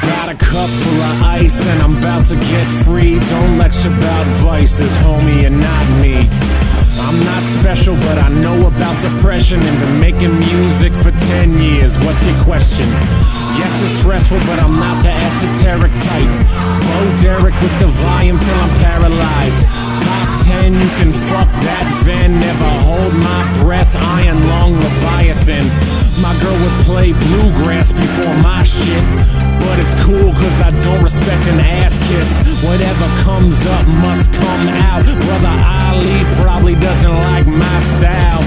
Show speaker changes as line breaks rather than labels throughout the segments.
Got a cup full of ice and I'm about to get free. Don't lecture about vices, homie, and not me. I'm not special, but I know about depression and been making music for 10 years. What's your question? Yes, it's stressful, but I'm not the esoteric type. Bo Derek with the volume till I'm paralyzed. Top 10, you can fuck that van. Never hold my breath, iron long Leviathan. My girl would play bluegrass before my shit. I don't respect an ass kiss. Whatever comes up must come out. Brother Ali probably doesn't like my style.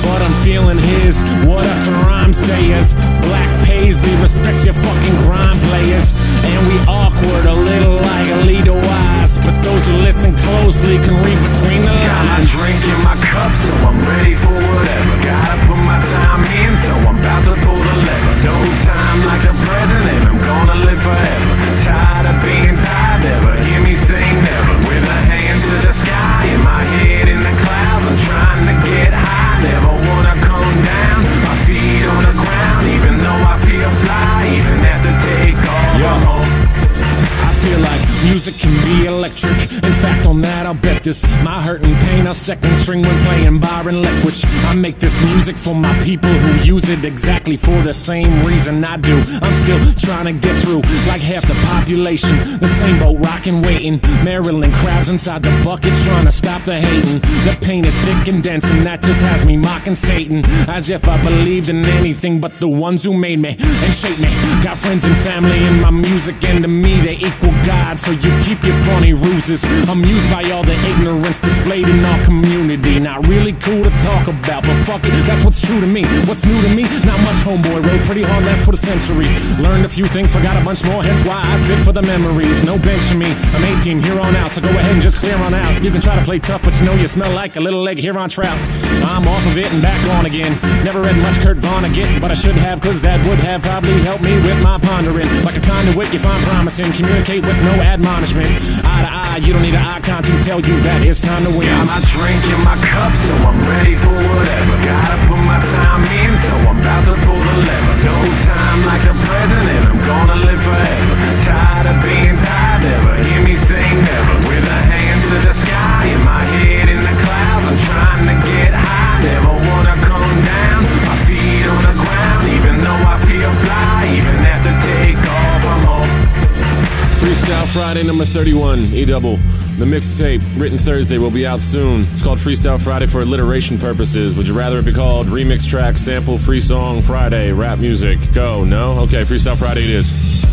But I'm feeling his. What up to Rhymesayers? Black Paisley respects your fucking grind players. And we awkward, a little like Lee DeWyze. But those who listen closely can read between the lines.
Got my drink in my cup, so I'm ready for whatever. Gotta put my time in, so I'm about
music can be electric. In fact, on that, I'll bet this. My hurt and pain are second string when playing Byron Leftwich. I make this music for my people who use it exactly for the same reason I do. I'm still trying to get through like half the population. The same boat rocking, waiting. Maryland crabs inside the bucket trying to stop the hating. The pain is thick and dense, and that just has me mocking Satan. As if I believed in anything but the ones who made me and shaped me. Got friends and family in my music, and to me, they equal God. So you keep your funny ruses. Amused by all the ignorance displayed in our community. Not really cool to talk about, but fuck it, that's what's true to me. What's new to me? Not much, homeboy. Rode pretty hard last the century. Learned a few things, forgot a bunch more, hence why I spit for the memories. No bench in me, I'm 18 here on out, so go ahead and just clear on out. You can try to play tough, but you know you smell like a little leg here on trout. I'm off of it and back on again. Never read much Kurt Vonnegut, but I should have, cause that would have probably helped me with my pondering. Like a conduit, you find promising, communicate with no admonishment. Eye to eye, you don't need an icon to tell you that it's time to win.
Got my drink in my cup, so I'm ready for whatever. Gotta put my time in, so I'm about to pull the lever. No time like the present,
Friday number 31, E double. The mixtape, written Thursday, will be out soon. It's called Freestyle Friday for alliteration purposes. Would you rather it be called Remix Track, Sample, Free Song Friday, Rap Music? Go, no? Okay, Freestyle Friday it is.